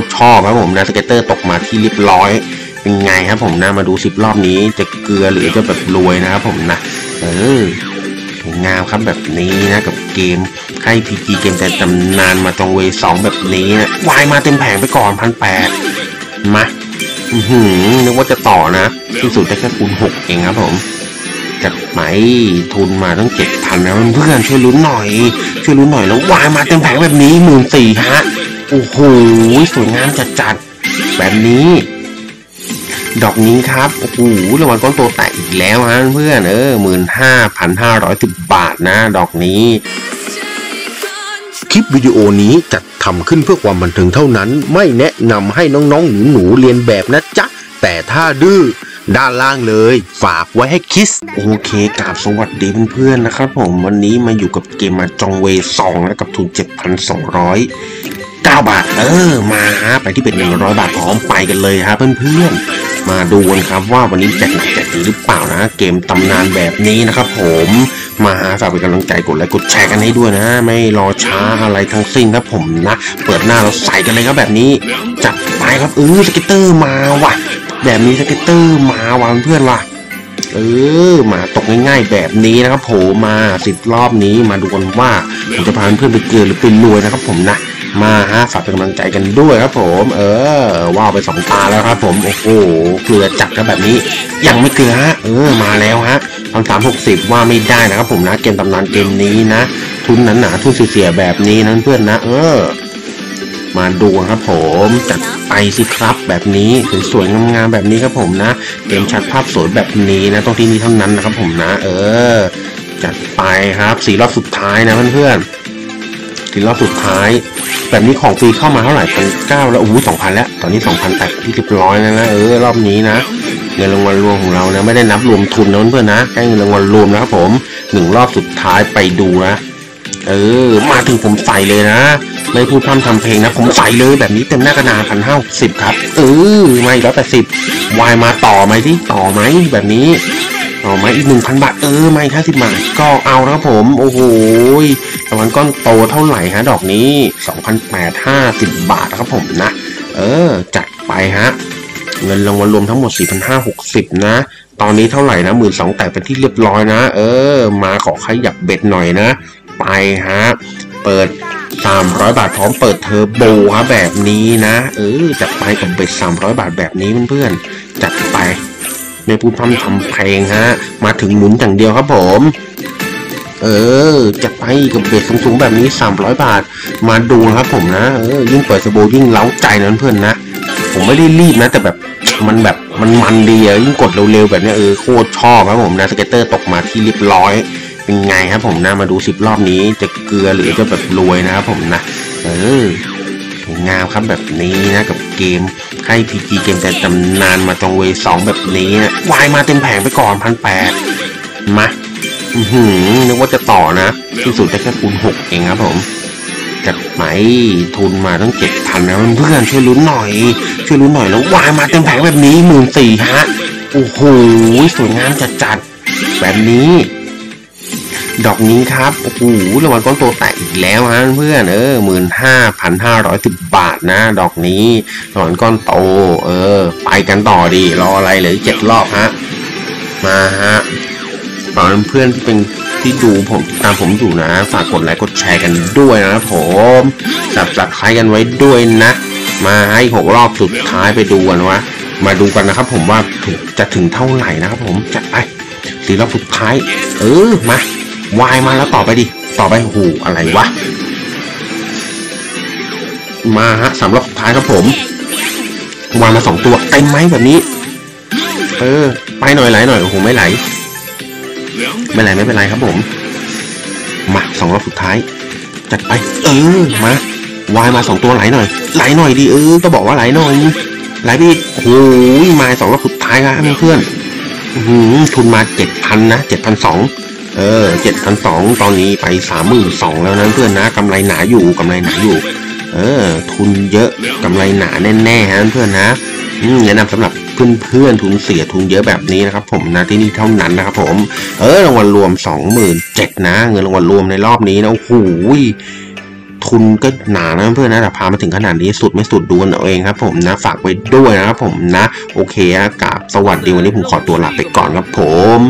ตรชอบครับผมนะสเก็ตเตอร์ตกมาที่เรียบร้อยเป็นไงครับผมนะมาดูสิบรอบนี้จะเกลือหรือจะแบบรวยนะครับผมนะเออสวยงามครับแบบนี้นะกับเกมให้พีจีเกมแต่ตำนานมาตรงเวสองแบบนี้นะวายมาเต็มแผงไปก่อนพันแปดมาอือหือนึกว่าจะต่อนะ ที่สุดได้แค่คูณหกเองครับผมจัดไหมทุนมาตั้งเจ็ดพันนะเพื่อนๆช่วยลุ้นหน่อย ช่วยลุ้นหน่อยแล้ววายมาเต็มแผงแบบนี้หมื่นสี่ฮะ โอ้โหสวยงามจัดจัดแบบนี้ ดอกนี้ครับโอ้โหรางวัลก้อนโตแตกอีกแล้วฮะเพื่อนเออหมื่นห้าพันห้าร้อยสิบบาทนะ ดอกนี้ คลิปวิดีโอนี้จัดทำขึ้นเพื่อความบันเทิงเท่านั้น ไม่แนะนำให้น้องๆหนูๆเรียนแบบนะจ๊ะ แต่ถ้าดื้อด้านล่างเลย ฝากไว้ให้คิส โอเคกราบสวัสดีเพื่อนๆนะครับผมวันนี้มาอยู่กับเกม Mahjong Ways สองแล้วกับทุน 7,200 9 บาท เออ มาฮะไปที่เป็น 100 บาทพร้อมไปกันเลยฮะเพื่อนๆ มาดูกันครับว่าวันนี้แจกหนักแจกดีหรือเปล่านะ เกมตำนานแบบนี้นะครับ ผมมาฝากเป็นกำลังใจกดไลค์กดแชร์กันให้ด้วยนะ ไม่รอช้าอะไรทั้งสิ้นครับผมนะ เปิดหน้าเราใส่กันเลยครับแบบนี้ จัดไปครับเออ scatter มาว่ะ แบบนี้ scatter มาว่ะเพื่อนๆว่ะเออมาตกง่ายๆแบบนี้นะครับผมมาสิบรอบนี้มาดูกันว่าผมจะพาเพื่อนไปเกลือหรือไปรวยนะครับผมนะ มาฮะฝากเป็นกำลังใจกันด้วยครับผม เออว่าวไปสองตาแล้วครับผมโอ้โหเกลือจัดครับแบบนี้ ยังไม่เกลือฮะเออมาแล้วฮะตอนสามหกสิบว่าไม่ได้นะครับผมนะเกมตำนานเกมนี้นะ ทุนนั้นหนาทุนเสียแบบนี้นั้นเพื่อนนะ เออ มาดูครับผมจัดไปสิครับแบบนี้สวยๆงามๆแบบนี้ครับผมนะเกมชัดภาพสวยแบบนี้นะต้องที่นี่เท่านั้นนะครับผมนะ เออ จัดไปครับสี่รอบสุดท้ายนะเพื่อนๆสี่รอบสุดท้าย แบบนี้ของฟรีเข้ามาเท่าไหร่พันเก้าแล้วโอ้โหสองพันแล้ว ตอนนี้สองพันแตะที่เรียบร้อยแล้วนะเออรอบนี้นะเงินรางวัลรวมของเรานะไม่ได้นับรวมทุนนะเพื่อนนะแค่เงินรางวัลรวมนะครับผมหนึ่งรอบสุดท้ายไปดูนะเออ มาถึงผมใส่เลยนะ ไม่พูดพร่ำทำเพลงนะ ผมใส่เลยแบบนี้เต็มหน้ากระดาษพันห้าสิบครับ เออมาอีกแล้วแต่สิบวายมาต่อไหมที่ต่อไหมแบบนี้ ต่อไหมอีกหนึ่งพันบาท เออมาอีกห้าสิบบาท ก็เอานะครับผม โอ้โหรางวัลก้อนโตเท่าไหร่ฮะดอกนี้สองพันแปดห้าสิบบาทนะครับผมนะ เออ จัดไปฮะ เงินรางวัลรวมทั้งหมด 4,560 นะ ตอนนี้เท่าไหร่นะ 1 2 0 0แต่เป็นที่เรียบร้อยนะ เออ มาขอขยับเบ็ดหน่อยนะ ไปฮะ เปิด300 บาทพร้อมเปิดเทอร์โบฮะแบบนี้นะ เออจัดไปกับเบ็ด300 บาทแบบนี้เพื่อนๆ ไม่พูดพร่ำทำเพลงฮะ มาถึงหมุนอย่างเดียวครับผม เออจัดไปกับเบ็ดสูงๆแบบนี้ 300 บาท มาดูครับผมนะ เออ ยิ่งเปิดเทอร์โบยิ่งเล้าใจนะเพื่อนนะ ผมไม่ได้รีบนะ แต่แบบมันแบบมันมันดีอะยิ่งกดเร็วๆแบบนี้เออโคตรชอบครับผมนะ scatter ตกมาที่เรียบร้อยเป็นไงครับผมนะมาดูสิบรอบนี้จะเกลือหรือจะแบบรวยนะครับผมนะ เออ สวยงามครับแบบนี้นะกับเกมค่าย PG เกมแต่ตำนาน Mahjong Ways สองแบบนี้นะวายมาเต็มแผงไปก่อนพันแปดมาหือนึกว่าจะต่อนะ ที่สุดได้แค่คูณหกเองครับผมจัดไหมทุนมาตั้งเจ็ดพันนะเพื่อนช่วยลุ้นหน่อย ช่วยลุ้นหน่อยแล้ววายมาเต็มแผงแบบนี้หมื่นสี่ฮะโอ้โหสวยงามจัดๆแบบนี้ ดอกนี้ครับ โอ้โหรางวัลก้อนโตแตกอีกแล้วฮะเพื่อนเออหมื่นห้าพันห้าร้อยสิบบาทนะ ดอกนี้รางวัลก้อนโต เออ ไปกันต่อดี รออะไรเหลือเจ็ดรอบฮะ มาฮะฝากเพื่อนที่เป็นที่ดูผมตามผมอยู่นะ ฝากกดไลค์กดแชร์กันด้วยนะผมสับสับคล้ายกันไว้ด้วยนะ มาให้หกรอบสุดท้ายไปดูกันว่ามาดูกันนะครับผมว่าจะถึงเท่าไหร่นะครับผมจัดไปสี่รอบสุดท้าย เออมา วายมาแล้วต่อไปดิ ต่อไปโอ้โหอะไรวะ มาฮะสามรอบสุดท้ายครับผม วางมาสองตัวเต็มไหมแบบนี้ เออ ไปหน่อยไหลหน่อยโอ้โหไม่ไหล ไม่เป็นไม่เป็นไรครับผม มาสองรอบสุดท้าย จัดไป เออ มาวายมาสองตัวไหลหน่อย ไหลหน่อยดิเออ ก็บอกว่าไหลหน่อย ไหลไปอีกโอ้ยมาสองรอบสุดท้ายครับเพื่อนหือทุนมาเจ็ดพันนะเจ็ดพันสอง เออเจ็ดพันสองตอนนี้ไปสามหมื่นสองแล้วนะเพื่อนนะกำไรหนาอยู่กำไรหนาอยู่ เออ ทุนเยอะกำไรหนาแน่ๆฮะเพื่อนนะแนะนำสำหรับเพื่อนๆทุนเสียทุนเยอะแบบนี้นะครับ ผมนะที่นี่เท่านั้นนะครับ ผม เออรางวัลรวมสองหมื่นเจ็ดนะ เงินรางวัลรวมในรอบนี้นะโอ้โหททุนก็หนานะเพื่อนนะแต่พามาถึงขนาดนี้สุดไม่สุดดูกันเอาเองครับ ผมนะฝากไว้ด้วยนะครับผมนะ โอเคอะกราบสวัสดีวันนี้ผมขอตัวลาไปก่อนครับผม